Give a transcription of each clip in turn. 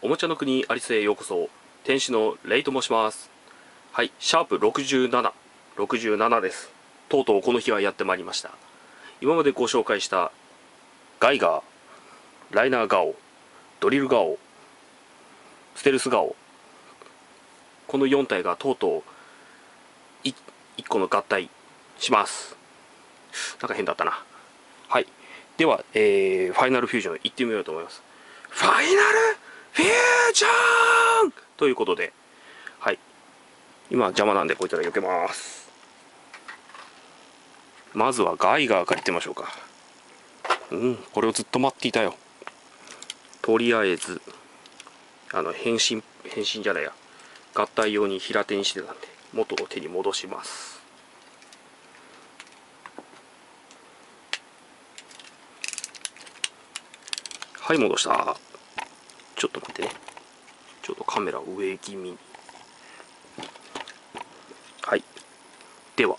おもちゃの国アリスへようこそ。天使のレイと申します。はいシャープ6767 67です。とうとうこの日はやってまいりました。今までご紹介したガイガーライナーガオドリルガオステルスガオ。この4体がとうとう 1, 1個の合体します。なんか変だったな。はい。では、えー、ファイナルフュージョン行ってみようと思います。ファイナル？フュージョン！ということではい。今邪魔なんでこういつら避けます。まずはガイガーからいってみましょうか。うんこれをずっと待っていたよ。とりあえずあの変身変身じゃないや。合体用に平手にしてたんで元の手に戻します。はい戻した。ちょっと待ってね。ちょっとカメラ上気味に。はい。では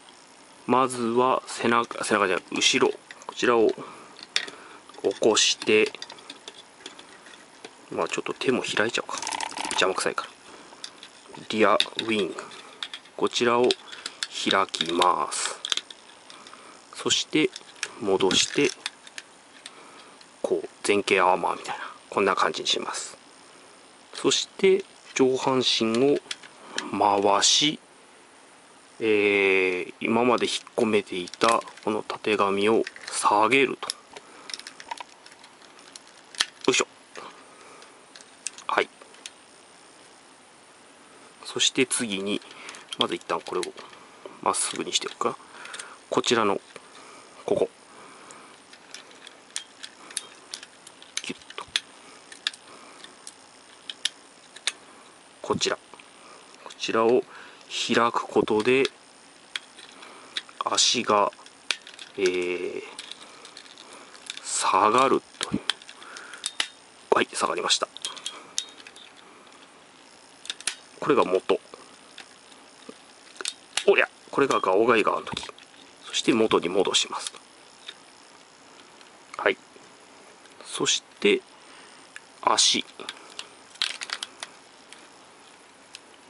まずは背中背中じゃない後ろこちらを起こしてまあちょっと手も開いちゃおうか。邪魔くさいから。リアウィング。こちらを開きます。そして戻してこう前傾アーマーみたいな。こんな感じにします。そして上半身を回し、えー、今まで引っ込めていたこのたてがみを下げると。よいしょ。はい。そして次にまず一旦これをまっすぐにしておくか。こちらのここキュッとこちら。こちらを開くことで足が、えー、下がるという。はい下がりました。これが元。おりゃこれがガオガイガーの時。そして元に戻します。はい。そして足。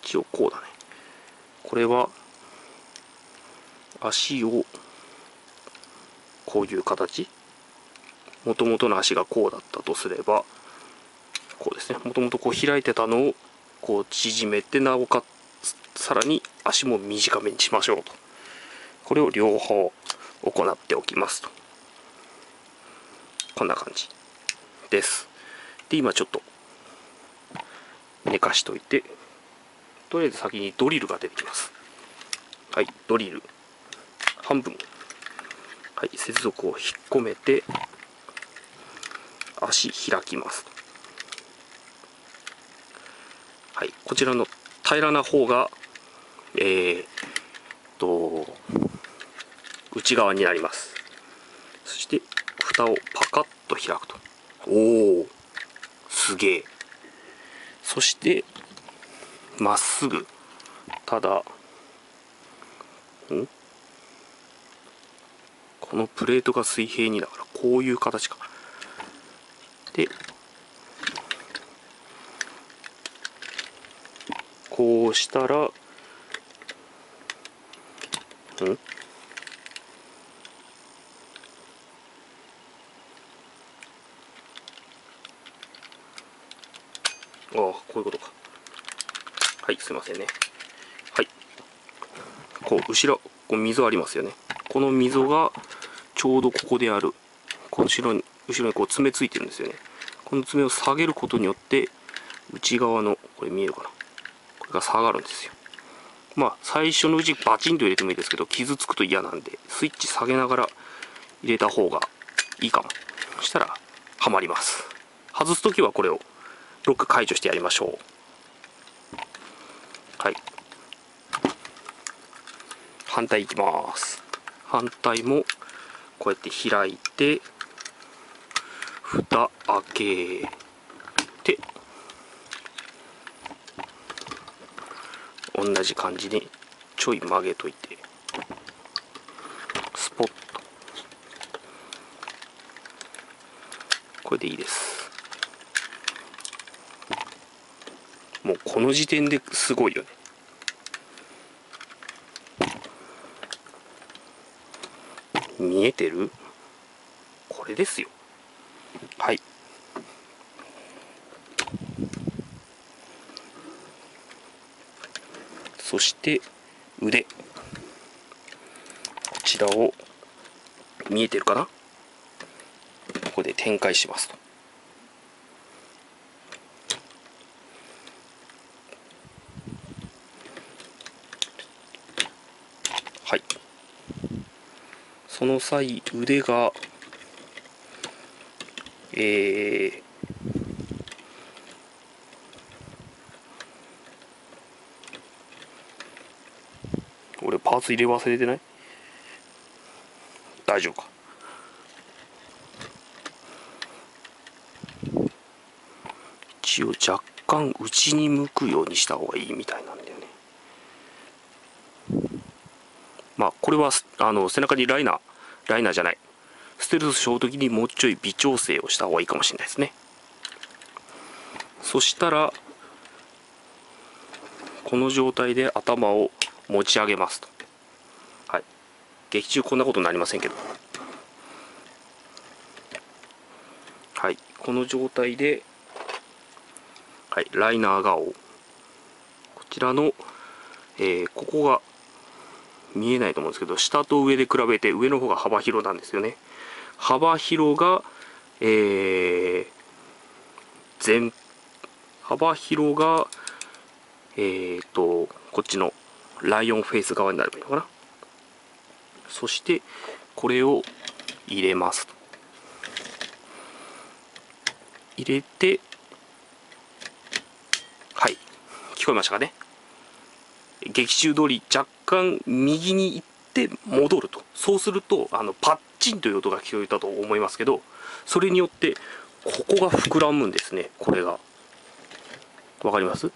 一応こうだね。これは足をこういう形？もともとの足がこうだったとすればこうですね。もともとこう開いてたのをこう縮めてなおかつさらに足も短めにしましょうと。これを両方行っておきますと。こんな感じです。で今ちょっと寝かしといて。とりあえず先にドリルが出てきます。はいドリル。半分。はい接続を引っ込めて足開きます。はいこちらの平らな方がえー、と内側になります。そして蓋をパカッと開くと。おおすげえそしてまっすぐ。ただこのプレートが水平にだからこういう形か。でこうしたらんああこういうことかはいすいませんね。はい。こう後ろこう溝ありますよね。この溝がちょうどここである。この後ろに後ろにこう爪ついてるんですよね。この爪を下げることによって内側のこれ見えるかな。これが下がるんですよ。まあ最初のうちバチンと入れてもいいですけど傷つくと嫌なんでスイッチ下げながら入れた方がいいかも。そしたらはまります。外す時はこれをロック解除してやりましょうはい反対いきます。反対もこうやって開いて蓋開けて同じ感じにちょい曲げといてスポッとこれでいいです。もうこの時点ですごいよね。見えてる？これですよ。はい。そして腕。こちらを見えてるかな？ここで展開します。とはい。その際腕がえー、俺パーツ入れ忘れてない？大丈夫か？一応若干内に向くようにした方がいいみたいなんだよね。まあこれはあの背中にライナーライナーじゃない。ステルスしようときにもうちょい微調整をした方がいいかもしれないですね。そしたらこの状態で頭を持ち上げますと。はい。劇中こんなことになりませんけど。はい。この状態ではい。ライナー顔こちらの、えー、ここが見えないと思うんですけど下と上で比べて上の方が幅広なんですよね。幅広がえー、全幅広がえーとこっちのライオンフェイス側になればいいのかな。そしてこれを入れます入れてはい。聞こえましたかね？劇中通り若干右に行って戻ると。そうするとあのパッチンという音が聞こえたと思いますけどそれによってここが膨らむんですね。これが。わかります？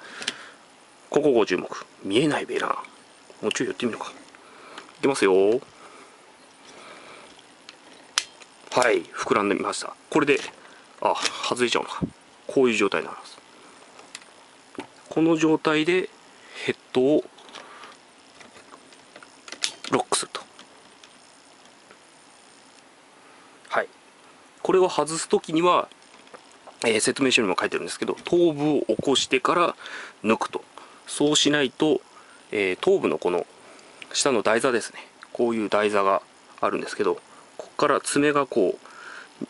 ここご注目。見えないべなもうちょいやってみるか。いきますよ。はい。膨らんでみました。これであ外れちゃうのか。こういう状態になります。この状態でヘッドをロックするとはいこれを外す時には、えー、説明書にも書いてるんですけど頭部を起こしてから抜くと。そうしないと、えー、頭部のこの下の台座ですね。こういう台座があるんですけどここから爪がこう、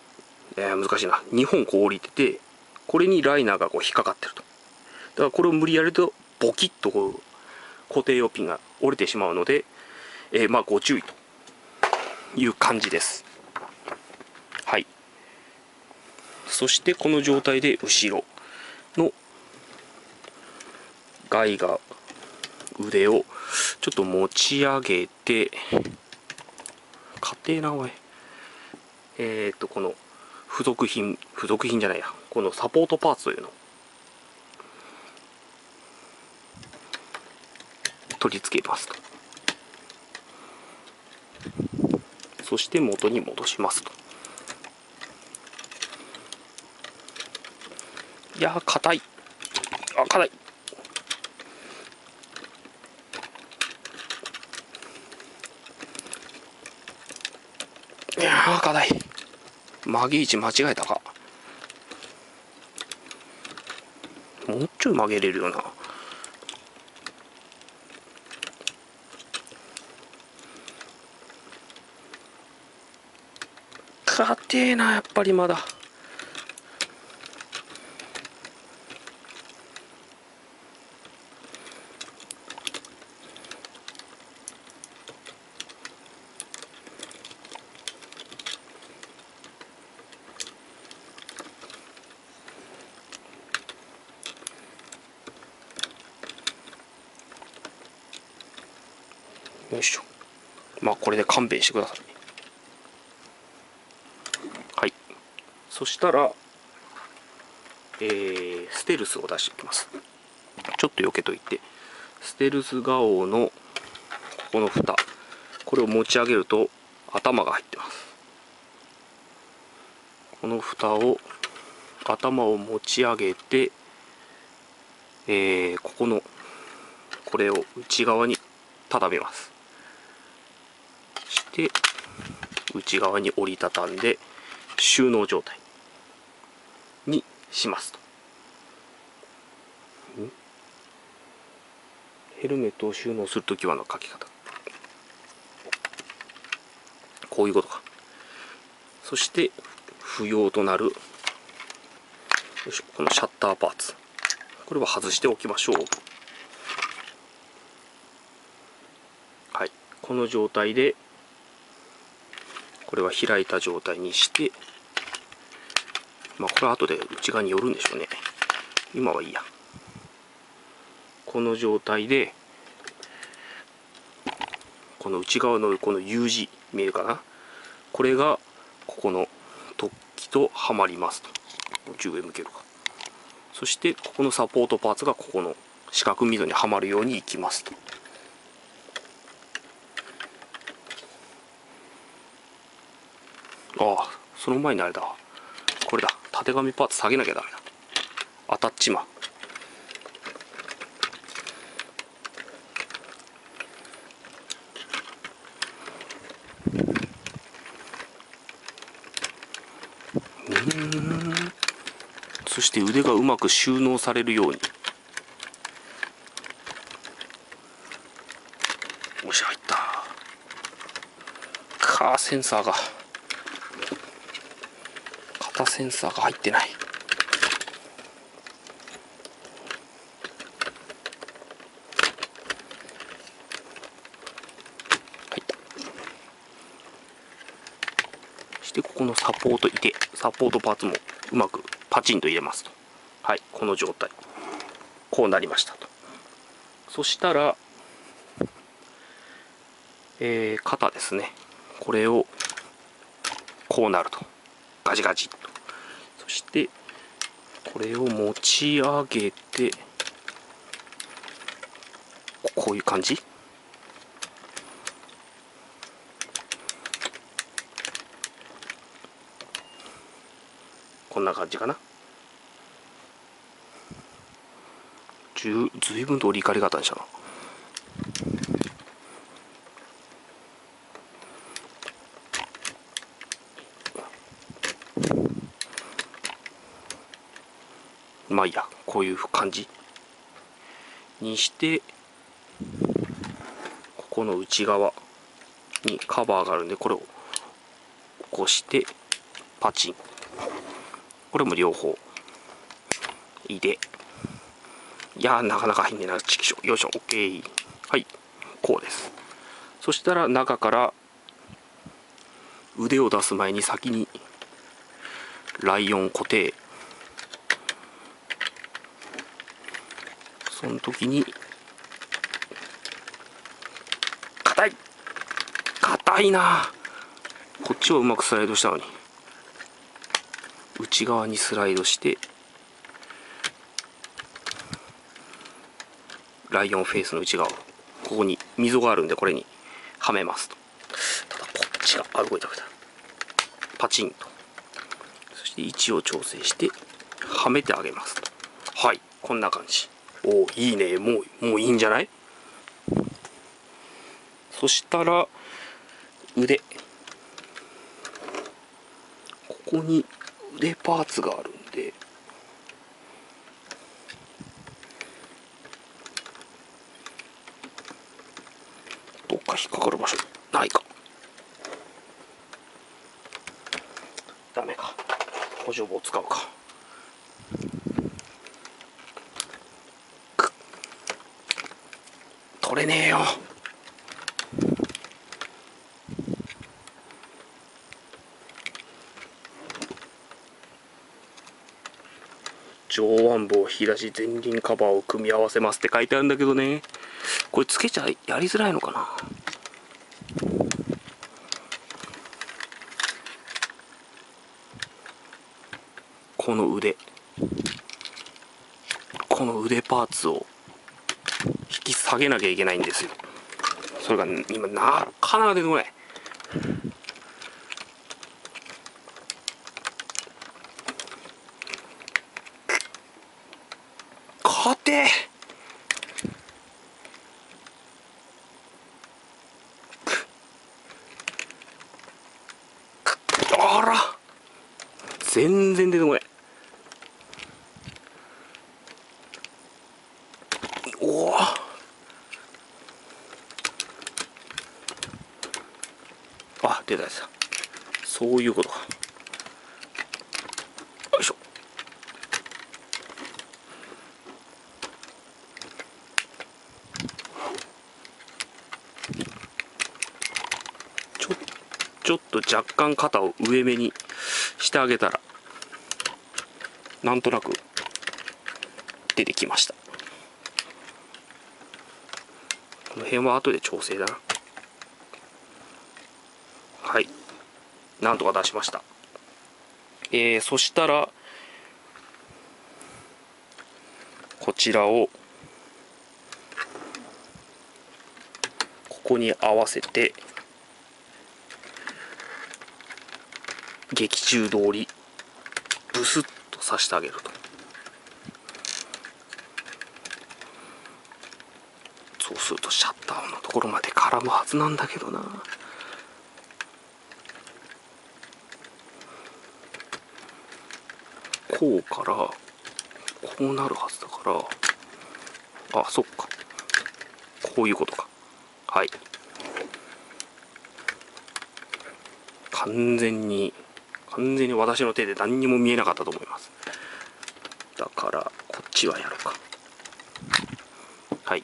えー、難しいな。2本こう降りててこれにライナーがこう引っかかってると。だからこれを無理やるとボキッとこう固定用ピンが折れてしまうので、えー、まあご注意という感じですはいそしてこの状態で後ろのガイが腕をちょっと持ち上げて家庭なおいえっ、とこの付属品付属品じゃないや。このサポートパーツというの。取り付けますと。そして元に戻しますと。いや硬い。あ硬い。いや硬い。曲げ位置間違えたか。もうちょい曲げれるよな。硬えなやっぱりまだ。よいしょ。まあこれで勘弁してください。はい。そしたらえー、ステルスを出していきます。ちょっと避けといて。ステルス顔のここの蓋。これを持ち上げると頭が入ってます。この蓋を頭を持ち上げてえー、ここのこれを内側に畳みます。して内側に折りたたんで収納状態にしますと。ヘルメットを収納するときはの書き方。こういうことか。そして不要となるこのシャッターパーツ。これは外しておきましょう。はい。この状態でこれは開いた状態にしてまあこれは後で内側に寄るんでしょうね。今はいいや。この状態でこの内側のこの U 字見えるかな？これがここの突起とはまりますと。上向けるか。そしてここのサポートパーツがここの四角溝にはまるようにいきますと。あその前にあれだ。これだ。たてがみパーツ下げなきゃダメだ。アタッチマンそして腕がうまく収納されるように。よし入った。カーセンサーが。センサーが入ってない。入ったしてここのサポートいてサポートパーツもうまくパチンと入れますと。はいこの状態。こうなりましたと。そしたらえー、肩ですね。これをこうなると。ガチガチと。してこれを持ち上げてこういう感じ？こんな感じかな？ずいぶんと折り返り方にしたなまあいいやこういう感じにしてここの内側にカバーがあるんでこれを起こしてパチン。これも両方入れ。いやなかなか入んねえなチキショよいしょ OK はいこうです。そしたら中から腕を出す前に先にライオン固定。その時に硬い硬いな。こっちはうまくスライドしたのに。内側にスライドしてライオンフェイスの内側。ここに溝があるんでこれにはめますと。ただこっちがあ動いた動いたパチンと。そして位置を調整してはめてあげますと。はいこんな感じ。おいいね。もうもういいんじゃない？そしたら腕。ここに腕パーツがあるんで。どっか引っかかる場所。ないか。ダメか。補助棒使うか。取れねえよ。上腕部を引き出し前輪カバーを組み合わせますって書いてあるんだけどね。これつけちゃやりづらいのかな。この腕。この腕パーツを。き下げなきゃいけないんですよ。それが今なかなか出てこない。はてあら全然出てこないおおあ出た出たそういうことかよいしょちょちょっと若干肩を上目にしてあげたらなんとなく出てきました。この辺は後で調整だな。はい。なんとか出しました。えー、そしたらこちらをここに合わせて劇中通りブスッと刺してあげると。そうするとシャッターのところまで絡むはずなんだけどな。こうからこうなるはずだから。あそっか。こういうことか。はい。完全に完全に私の手で何にも見えなかったと思います。だからこっちはやろうか。はい。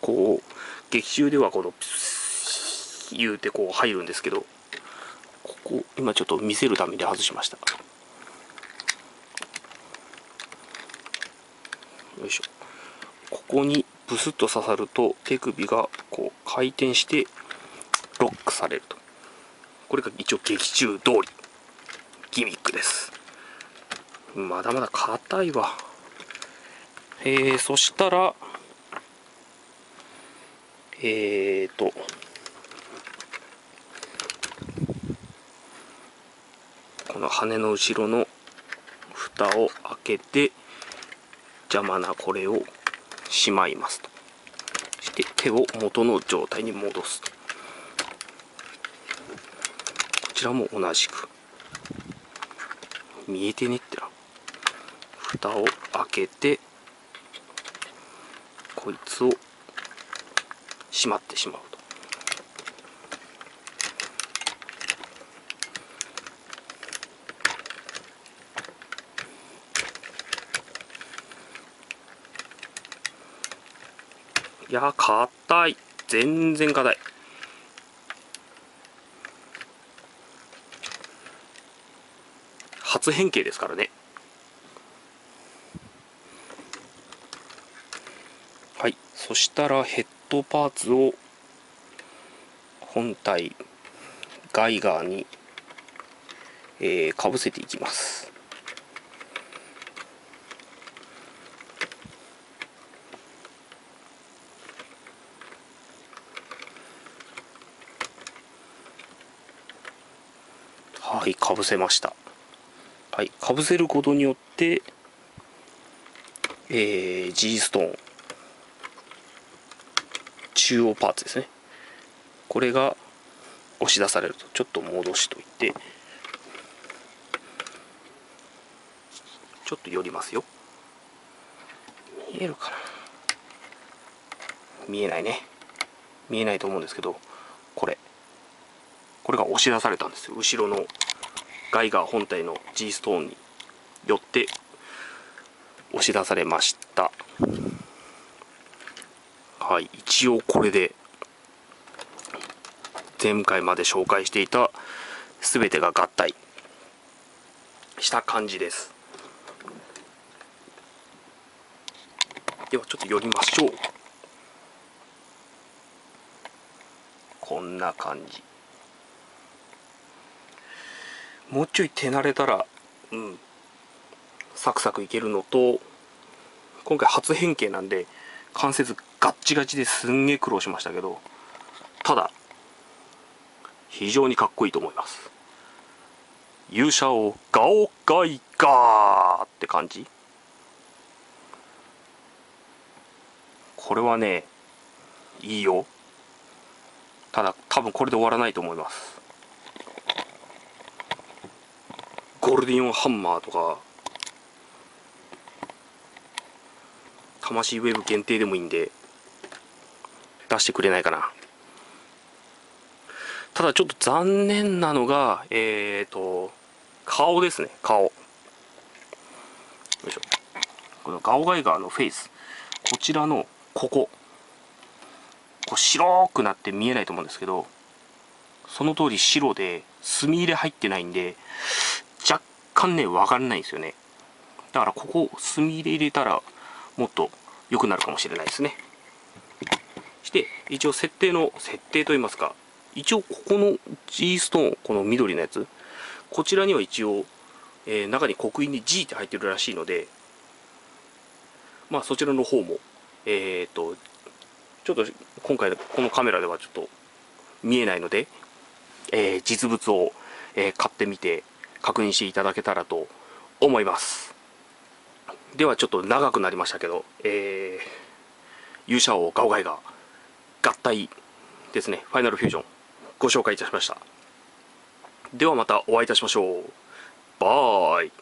こう劇中ではこの言うてこう入るんですけどここ今ちょっと見せるために外しましたよいしょ。ここにブスッと刺さると手首がこう回転してロックされると。これが一応劇中通り。ギミックです。まだまだ硬いわ。えー、そしたらえーとこの羽の後ろの蓋を開けて邪魔なこれをしまいますと。して手を元の状態に戻すとこちらも同じく。見えてねってな。蓋を開けてこいつをしまってしまうと。いや硬い。全然硬い。初変形ですからね。はい。そしたらヘッドパーツを本体ガイガーに、えー、かぶせていきます。はいかぶせました。はい。かぶせることによってえー、G ストーン中央パーツですね。これが押し出されると。ちょっと戻しといて。ちょっと寄りますよ。見えるかな。見えないね。見えないと思うんですけどこれ。これが押し出されたんですよ。後ろのガイガー本体の G ストーンによって押し出されました。はい一応これで前回まで紹介していた全てが合体した感じです。ではちょっと寄りましょう。こんな感じ。もうちょい手慣れたらうんサクサクいけるのと今回初変形なんで関節ガッチガチですんげえ苦労しましたけどただ非常にかっこいいと思います。勇者王ガオガイガーって感じ。これはねいいよ。ただ多分これで終わらないと思います。ゴールデンオンハンマーとか魂ウェブ限定でもいいんで出してくれないかな。ただちょっと残念なのがえっ、ー、と顔ですね顔。よいしょ。このガオガイガーのフェイス。こちらのここ。こう白くなって見えないと思うんですけどその通り白で墨入れ入ってないんで干ね分かんないんですよね。だからここ墨入れ入れたらもっと良くなるかもしれないですね。そして一応設定の設定といいますか一応ここの G ストーンこの緑のやつこちらには一応、えー、中に刻印に G って入ってるらしいのでまあそちらの方もえっ、とちょっと今回このカメラではちょっと見えないので、えー、実物を、え、買ってみて確認していただけたらと思います。ではちょっと長くなりましたけど、えー、勇者王ガオガイが合体ですね。ファイナルフュージョンご紹介いたしました。ではまたお会いいたしましょう。バイ。